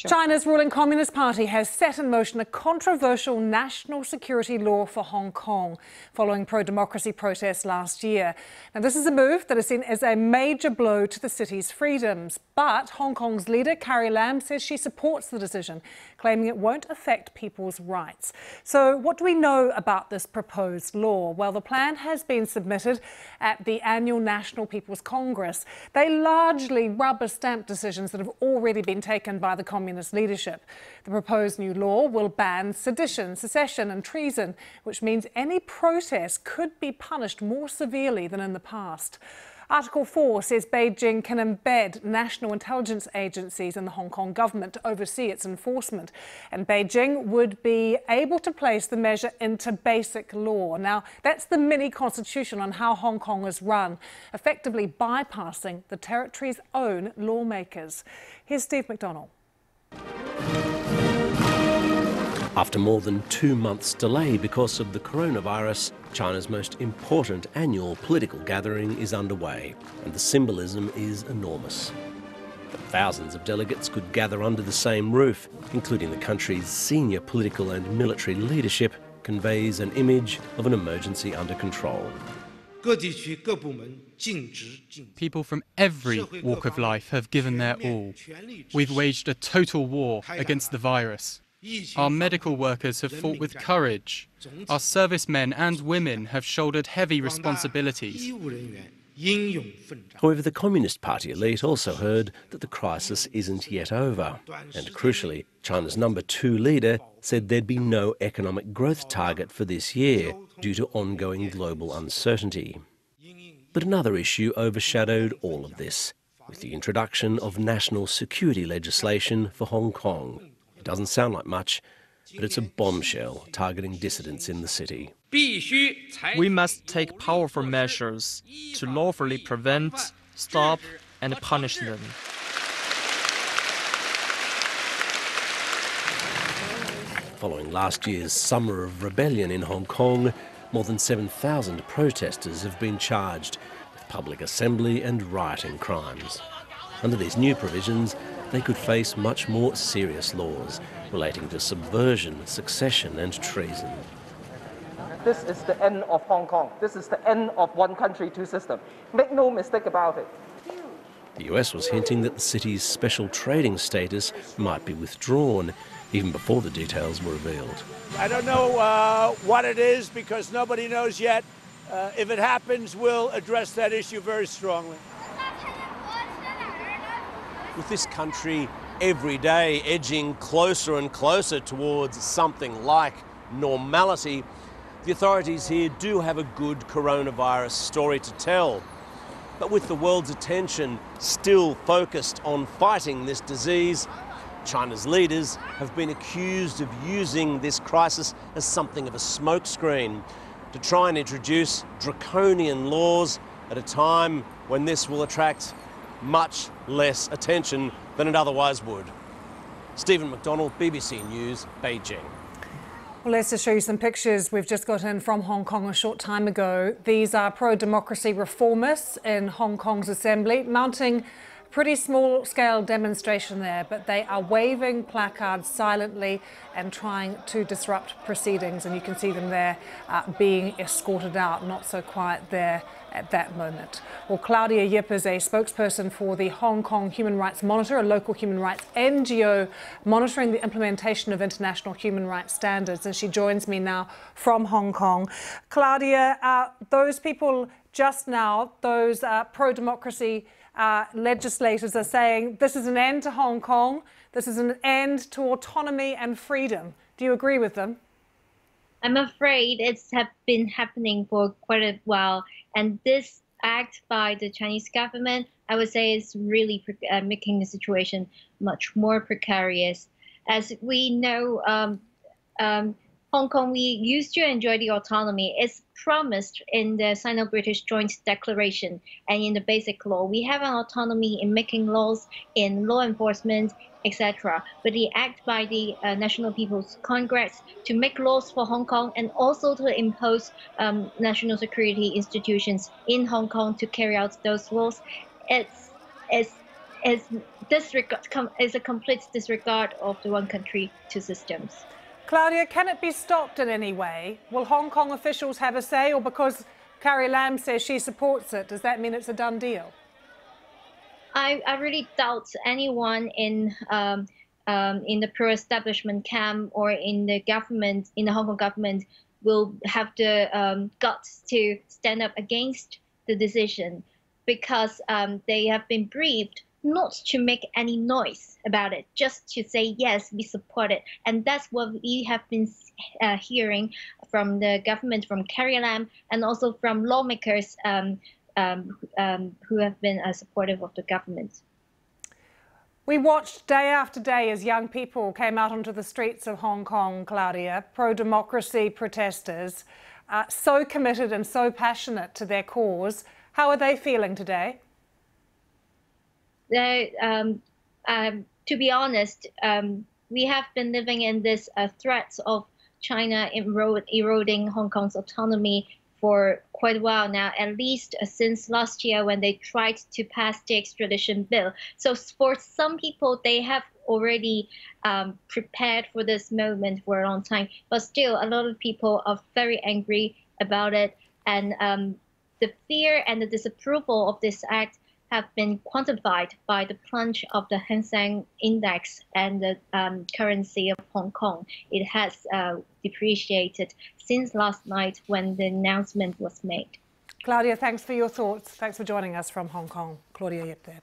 Sure. China's ruling Communist Party has set in motion a controversial national security law for Hong Kong following pro democracy protests last year. Now, this is a move that is seen as a major blow to the city's freedoms. But Hong Kong's leader, Carrie Lam, says she supports the decision, claiming it won't affect people's rights. So, what do we know about this proposed law? Well, the plan has been submitted at the annual National People's Congress. They largely rubber stamp decisions that have already been taken by the communist leadership. The proposed new law will ban sedition, secession, and treason, which means any protest could be punished more severely than in the past. Article 4 says Beijing can embed national intelligence agencies in the Hong Kong government to oversee its enforcement. And Beijing would be able to place the measure into basic law. Now, that's the mini constitution on how Hong Kong is run, effectively bypassing the territory's own lawmakers. Here's Steve McDonell. After more than two months' delay because of the coronavirus, China's most important annual political gathering is underway, and the symbolism is enormous. Thousands of delegates could gather under the same roof, including the country's senior political and military leadership, conveys an image of an emergency under control. People from every walk of life have given their all. We've waged a total war against the virus. Our medical workers have fought with courage. Our servicemen and women have shouldered heavy responsibilities. However, the Communist Party elite also heard that the crisis isn't yet over. And crucially, China's number two leader said there'd be no economic growth target for this year due to ongoing global uncertainty. But another issue overshadowed all of this, with the introduction of national security legislation for Hong Kong. It doesn't sound like much, but it's a bombshell targeting dissidents in the city. We must take powerful measures to lawfully prevent, stop, and punish them. Following last year's summer of rebellion in Hong Kong, more than 7,000 protesters have been charged with public assembly and rioting crimes. Under these new provisions, they could face much more serious laws relating to subversion, secession, and treason. This is the end of Hong Kong. This is the end of one country, two system. Make no mistake about it. The US was hinting that the city's special trading status might be withdrawn even before the details were revealed. I don't know uh, what it is because nobody knows yet. Uh, if it happens, we'll address that issue very strongly. With this country every day edging closer and closer towards something like normality, the authorities here do have a good coronavirus story to tell. But with the world's attention still focused on fighting this disease, China's leaders have been accused of using this crisis as something of a smokescreen to try and introduce draconian laws at a time when this will attract much less attention than it otherwise would. Stephen McDonell, BBC News, Beijing. Well, let's just show you some pictures we've just got in from Hong Kong a short time ago. These are pro democracy reformists in Hong Kong's assembly mounting pretty small scale demonstration there, but they are waving placards silently and trying to disrupt proceedings. And you can see them there uh, being escorted out, not so quiet there at that moment. Well, Claudia Yip is a spokesperson for the Hong Kong Human Rights Monitor, a local human rights NGO monitoring the implementation of international human rights standards. And she joins me now from Hong Kong. Claudia, uh, those people just now, those uh, pro democracy uh, legislators are saying this is an end to Hong Kong, this is an end to autonomy and freedom. Do you agree with them? I'm afraid it's have been happening for quite a while, and this act by the Chinese government, I would say, is really uh, making the situation much more precarious. As we know, um, um, Hong Kong, we used to enjoy the autonomy. It's promised in the Sino-British Joint Declaration and in the Basic Law. We have an autonomy in making laws, in law enforcement, etc. But the act by the uh, National People's Congress to make laws for Hong Kong and also to impose um, national security institutions in Hong Kong to carry out those laws, it's, it's is disregard is a complete disregard of the one country two systems. Claudia, can it be stopped in any way? Will Hong Kong officials have a say, or because Carrie Lam says she supports it, does that mean it's a done deal? I, I really doubt anyone in um, um, in the pro-establishment camp or in the government, in the Hong Kong government, will have the um, guts to stand up against the decision because um, they have been briefed not to make any noise about it, just to say, yes, we support it. And that's what we have been uh, hearing from the government, from Carrie Lam, and also from lawmakers um, um, um, who have been uh, supportive of the government. We watched day after day as young people came out onto the streets of Hong Kong, Claudia, pro-democracy protesters, uh, so committed and so passionate to their cause. How are they feeling today? Um, um, to be honest, um, we have been living in this uh, threat of China eroding Hong Kong's autonomy for quite a while now, at least uh, since last year when they tried to pass the extradition bill. So for some people, they have already um, prepared for this moment for a long time, but still, a lot of people are very angry about it, and um, the fear and the disapproval of this act have been quantified by the plunge of the Hang Seng Index and the um, currency of Hong Kong. It has uh, depreciated since last night when the announcement was made. Claudia, thanks for your thoughts. Thanks for joining us from Hong Kong. Claudia Yip there.